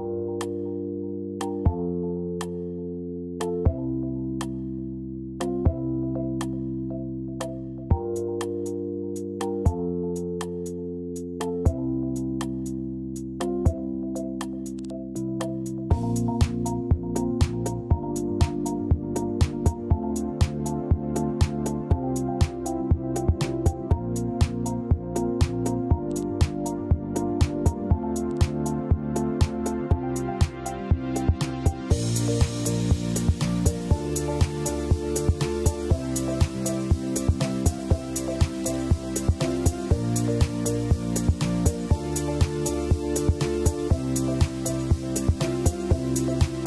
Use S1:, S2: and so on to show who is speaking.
S1: you Bye.